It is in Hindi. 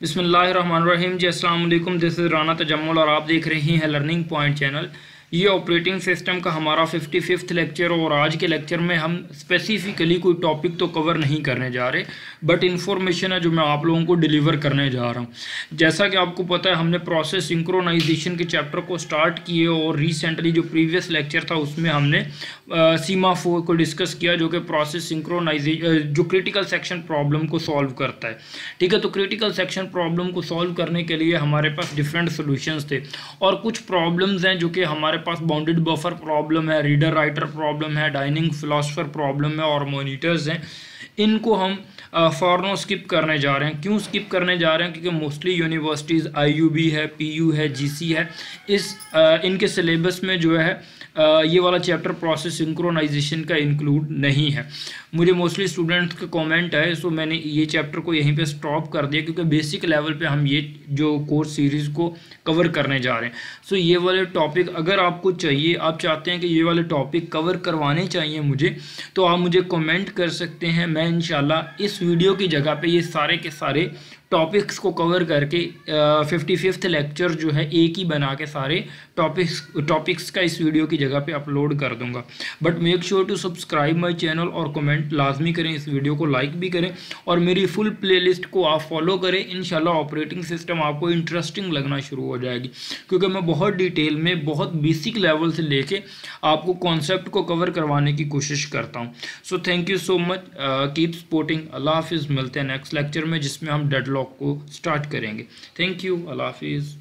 बिसमीम जी वालेकुम दिस इज़ राना तजम्मुल और आप देख रहे हैं लर्निंग पॉइंट चैनल। ये ऑपरेटिंग सिस्टम का हमारा फिफ्टी फिफ्थ लेक्चर और आज के लेक्चर में हम स्पेसिफिकली कोई टॉपिक तो कवर नहीं करने जा रहे बट इन्फॉर्मेशन है जो मैं आप लोगों को डिलीवर करने जा रहा हूँ। जैसा कि आपको पता है, हमने प्रोसेस सिंक्रोनाइजेशन के चैप्टर को स्टार्ट किए और रिसेंटली जो प्रीवियस लेक्चर था, उसमें हमने सीमा फोर को डिस्कस किया जो कि प्रोसेस सिंक्रोनाइजेशन जो क्रिटिकल सेक्शन प्रॉब्लम को सॉल्व करता है। ठीक है तो क्रिटिकल सेक्शन प्रॉब्लम को सॉल्व करने के लिए हमारे पास डिफरेंट सोल्यूशंस थे और कुछ प्रॉब्लम्स हैं जो कि हमारे पास बाउंडेड बफर प्रॉब्लम है रीडर राइटर प्रॉब्लम है डाइनिंग फिलासफर प्रॉब्लम है और मोनीटर्स हैं। इनको हम फॉरनो स्किप करने जा रहे हैं। क्यों स्किप करने जा रहे हैं? क्योंकि मोस्टली यूनिवर्सिटीज़ आईयूबी है पीयू है जीसी है। इस इनके सिलेबस में जो है ये वाला चैप्टर प्रोसेस सिंक्रोनाइजेशन का इंक्लूड नहीं है। मुझे मोस्टली स्टूडेंट्स के कमेंट है सो मैंने ये चैप्टर को यहीं पे स्टॉप कर दिया, क्योंकि बेसिक लेवल पे हम ये जो कोर्स सीरीज़ को कवर करने जा रहे हैं। सो ये वाले टॉपिक अगर आपको चाहिए, आप चाहते हैं कि ये वाले टॉपिक कवर करवाने चाहिए मुझे तो आप मुझे कमेंट कर सकते हैं। मैं इन इस वीडियो की जगह पर ये सारे के सारे टॉपिक्स को कवर करके फिफ्टी फिफ्थ लेक्चर जो है, एक ही बना के सारे टॉपिक्स टॉपिक्स का इस वीडियो की जगह पे अपलोड कर दूँगा। But make sure to subscribe my channel और कमेंट लाजमी करें, इस वीडियो को लाइक भी करें और मेरी फुल प्लेलिस्ट को आप फॉलो करें। इन ऑपरेटिंग सिस्टम आपको इंटरेस्टिंग लगना शुरू हो जाएगी। क्योंकि मैं बहुत डिटेल में, बहुत बेसिक लेवल से लेके आपको कॉन्सेप्ट को कवर करवाने की कोशिश करता हूँ। So thank you so much keep supporting अल्लाह हाफिज़, मिलते हैं नेक्स्ट लेक्चर में, जिसमें हम डेडलॉक को स्टार्ट करेंगे। थैंक यू अल्लाह हाफिज़।